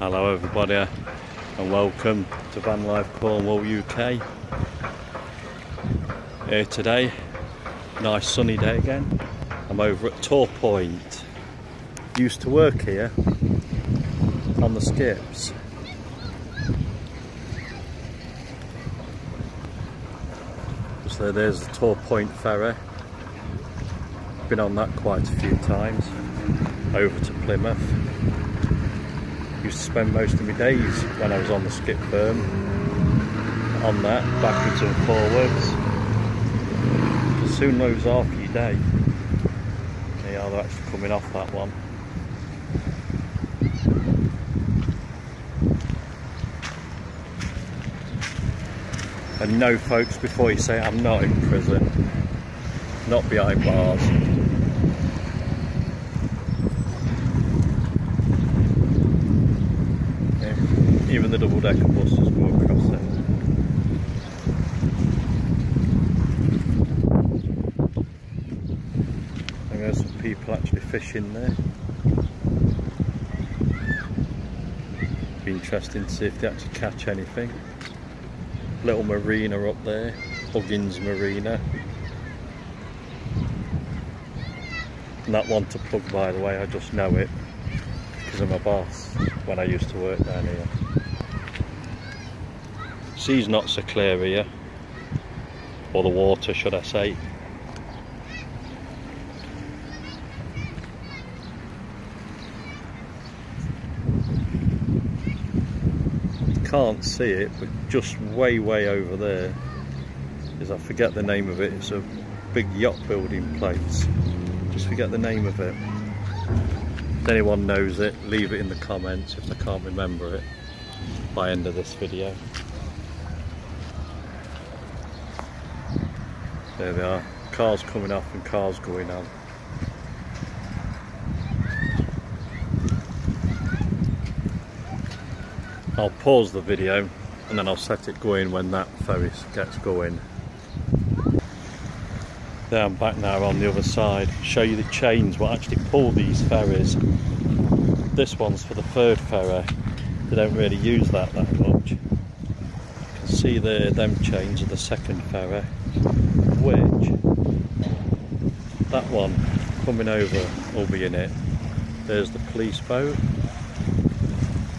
Hello everybody and welcome to Van Life Cornwall UK. Here today, nice sunny day again. I'm over at Tor Point. Used to work here on the skips. So there's the Torpoint ferry. Been on that quite a few times. Over to Plymouth. Used to spend most of my days when I was on the skip firm on that, backwards and forwards. You soon lose half your day. They are actually coming off that one. And no folks, before you say I'm not in prison, not behind bars. Yeah, even the double decker buses go across there. And there's some people actually fishing there. Be interesting to see if they actually catch anything little marina up there, Huggins Marina. And that one to plug by the way, I just know it because of my boss when I used to work down here. Sea's not so clear here, or the water should I say. can't see it, but just way, way over there is, I forget the name of it, it's a big yacht building place. Just forget the name of it. If anyone knows it, leave it in the comments if I can't remember it by end of this video. There they are, cars coming off and cars going on. I'll pause the video and then I'll set it going when that ferry gets going. There I'm back now on the other side, show you the chains what actually pull these ferries. This one's for the third ferry, they don't really use that that much. You can see there them chains of the second ferry, which that one coming over will be in it. There's the police boat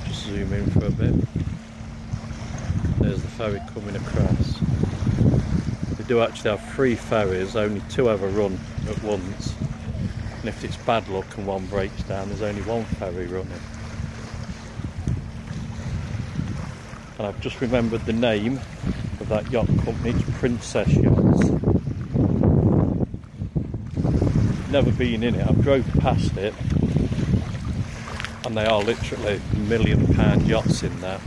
Just zoom in for a bit. There's the ferry coming across. They do actually have three ferries, only two ever run at once. And if it's bad luck and one breaks down, there's only one ferry running. And I've just remembered the name of that yacht company, it's Princess Yachts. Never been in it, I've drove past it and they are literally million pound yachts in there.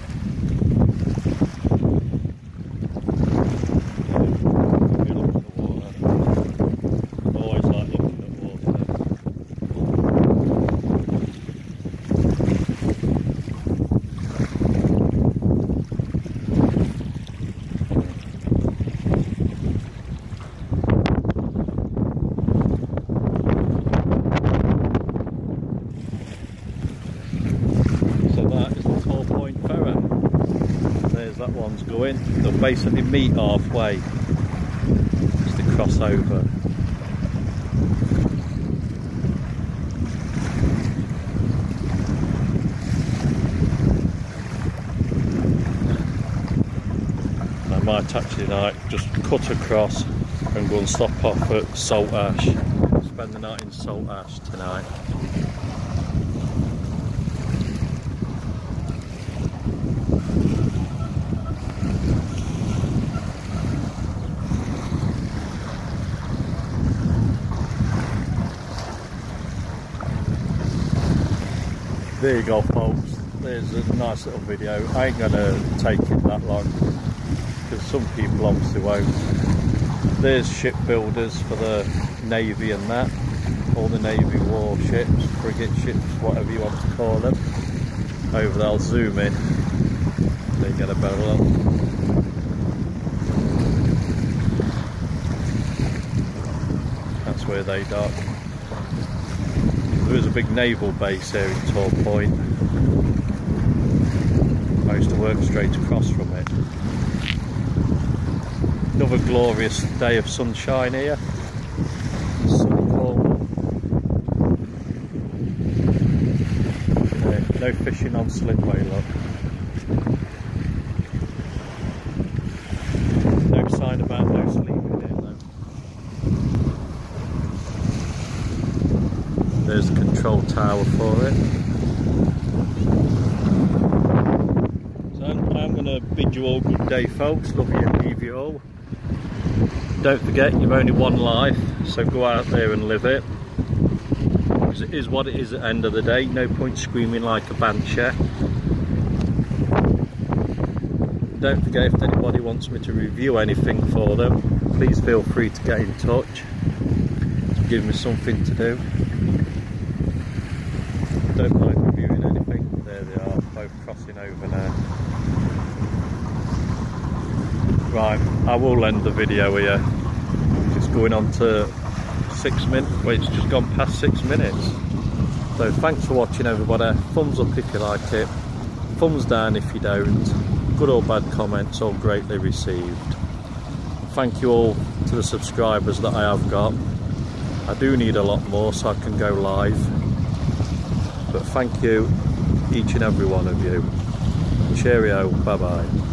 that one's going. They'll basically meet halfway just to cross over. I might actually like just cut across and go and stop off at Saltash. Spend the night in Saltash tonight. There you go folks. There's a nice little video. I ain't gonna take it that long because some people obviously won't. There's shipbuilders for the navy and that. All the navy warships frigate ships whatever you want to call them. Over there I'll zoom in. They get a better look. That's where they dock There is a big naval base here in Tor Point. I used to work straight across from it. Another glorious day of sunshine here. no fishing on slipway, look. No sign about no sleeping here though. There's the tower for it. So I'm going to bid you all good day folks, love you and leave you all. Don't forget you've only one life, so go out there and live it Because it is what it is at the end of the day. No point screaming like a banshee. Don't forget if anybody wants me to review anything for them, please feel free to get in touch. To give me something to do. Don't mind reviewing anything. There they are, both crossing over now. Right, I will end the video here. It's going on to six minutes. Well, it's just gone past six minutes. So thanks for watching everybody. Thumbs up if you like it. Thumbs down if you don't. Good or bad comments, all greatly received. Thank you all to the subscribers that I have got. I do need a lot more so I can go live. But thank you, each and every one of you. Cheerio, bye bye.